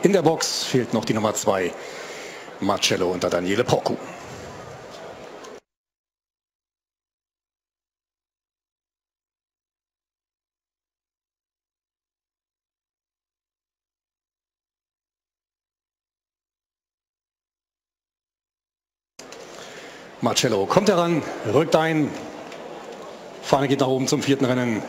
In der Box fehlt noch die Nummer 2, Marcello unter Daniele Porcu. Marcello kommt heran, rückt ein. Fahne geht nach oben zum vierten Rennen.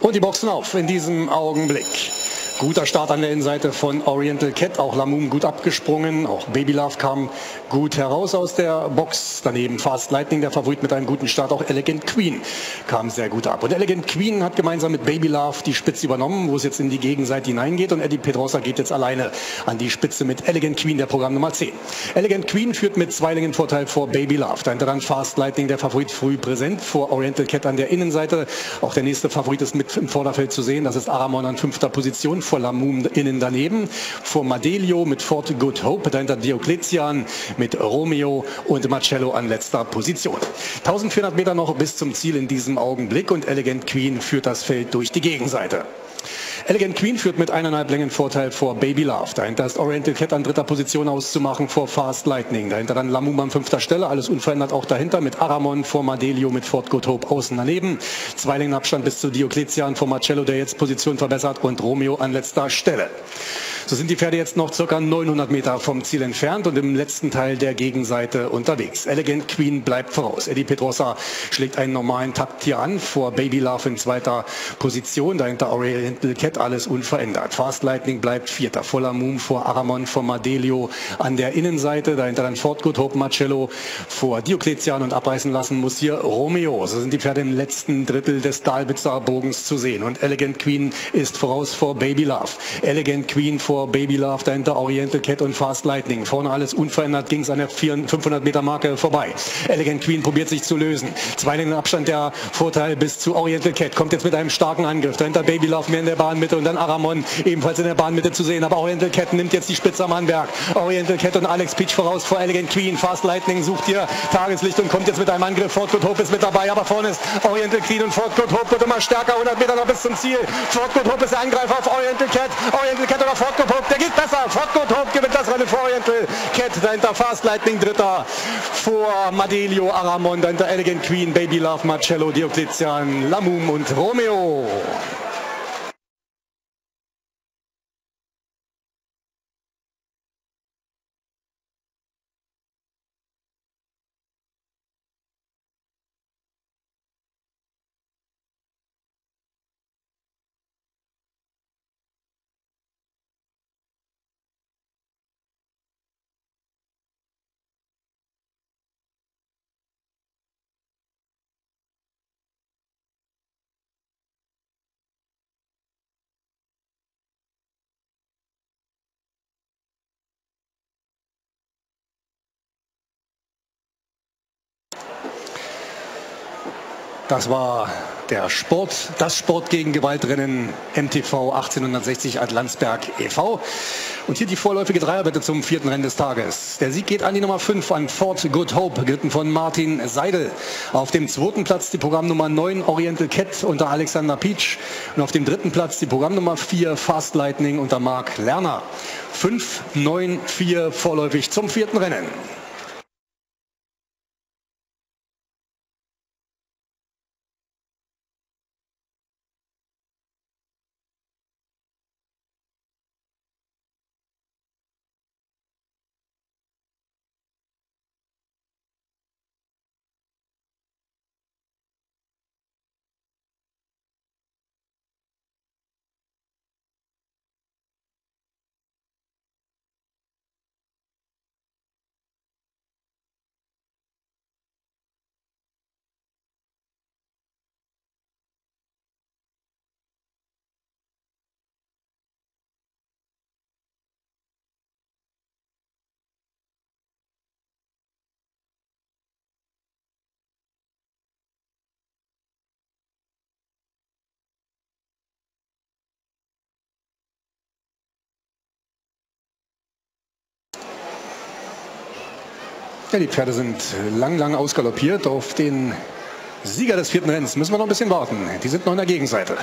Und die Boxen auf in diesem Augenblick. Guter Start an der Innenseite von Oriental Cat, auch Lamum gut abgesprungen, auch Baby Love kam gut heraus aus der Box. Daneben Fast Lightning, der Favorit mit einem guten Start, auch Elegant Queen kam sehr gut ab. Und Elegant Queen hat gemeinsam mit Baby Love die Spitze übernommen, wo es jetzt in die Gegenseite hineingeht und Eddie Pedrosa geht jetzt alleine an die Spitze mit Elegant Queen, der Programm Nummer 10. Elegant Queen führt mit zwei Längen Vorteil vor Baby Love. Dahinter dann Fast Lightning, der Favorit früh präsent vor Oriental Cat an der Innenseite. Auch der nächste Favorit ist mit im Vorderfeld zu sehen, das ist Aramon an fünfter Position vor Lamum innen daneben, vor Madelio mit Fort Good Hope, dahinter Diokletian mit Romeo und Marcello an letzter Position. 1400 Meter noch bis zum Ziel in diesem Augenblick und Elegant Queen führt das Feld durch die Gegenseite. Elegant Queen führt mit eineinhalb Längen Vorteil vor Baby Love. Dahinter ist Oriental Cat an dritter Position auszumachen vor Fast Lightning. Dahinter dann Lamum an fünfter Stelle, alles unverändert auch dahinter mit Aramon vor Madelio mit Fort Good Hope außen daneben. Zwei Längen Abstand bis zu Diokletian vor Marcello, der jetzt Position verbessert und Romeo an letzter Stelle. So sind die Pferde jetzt noch ca. 900 Meter vom Ziel entfernt und im letzten Teil der Gegenseite unterwegs. Elegant Queen bleibt voraus. Eddie Pedrosa schlägt einen normalen Takt hier an vor Baby Love in zweiter Position. Dahinter Oriental Cat alles unverändert. Fast Lightning bleibt vierter. Voller Moon vor Aramon, vor Madelio an der Innenseite. Dahinter dann Fort Good Hope Marcello vor Diokletian und abreißen lassen muss hier Romeo. So sind die Pferde im letzten Drittel des Dalbitzer Bogens zu sehen. Und Elegant Queen ist voraus vor Baby Love. Elegant Queen vor vor Baby Love, dahinter Oriental Cat und Fast Lightning. Vorne alles unverändert, ging es an der 500 Meter Marke vorbei. Elegant Queen probiert sich zu lösen. Zwei Längen Abstand der Vorteil bis zu Oriental Cat. Kommt jetzt mit einem starken Angriff. Dahinter Baby Love mehr in der Bahnmitte und dann Aramon ebenfalls in der Bahnmitte zu sehen. Aber Oriental Cat nimmt jetzt die Spitze am Anberg. Oriental Cat und Alex Peach voraus vor Elegant Queen. Fast Lightning sucht hier Tageslicht und kommt jetzt mit einem Angriff. Fort Good Hope ist mit dabei, aber vorne ist Oriental Queen und Fort Good Hope wird immer stärker. 100 Meter noch bis zum Ziel. Fort Good Hope ist der Angreifer auf Oriental Cat. Oriental Cat oder Fort Good Hope, der geht besser. Fort Hope gewinnt das Rennen vor Oriental. Cat dahinter Fast Lightning Dritter. Vor Madelio, Aramon, dahinter Elegant Queen, Baby Love, Marcello, Diokletian, Lamum und Romeo. Das war der Sport, das Sport gegen Gewaltrennen MTV 1860 Adlandsberg e.V. Und hier die vorläufige Dreierwette zum vierten Rennen des Tages. Der Sieg geht an die Nummer 5 an Fort Good Hope, geritten von Martin Seidel. Auf dem zweiten Platz die Programmnummer 9 Oriental Cat unter Alexander Peach. Und auf dem dritten Platz die Programmnummer 4 Fast Lightning unter Mark Lerner. 5, 9, 4 vorläufig zum vierten Rennen. Ja, die Pferde sind lang, lang ausgaloppiert. Auf den Sieger des vierten Rennens müssen wir noch ein bisschen warten. Die sind noch in der Gegenseite.